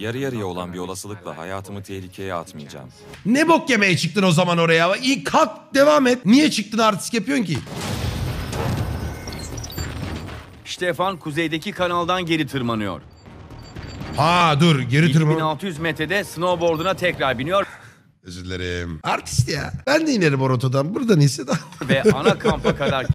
Yarı yarıya olan bir olasılıkla hayatımı tehlikeye atmayacağım. Ne bok yemeye çıktın o zaman oraya? İyi kalk devam et. Niye çıktın artist yapıyorsun ki? Stefan kuzeydeki kanaldan geri tırmanıyor. Ha dur geri tırman. 1600 metrede snowboarduna tekrar biniyor Özür dilerim. Artist ya. Ben de inerim o rotadan. Buradan iyisi daha. ve ana kampa kadar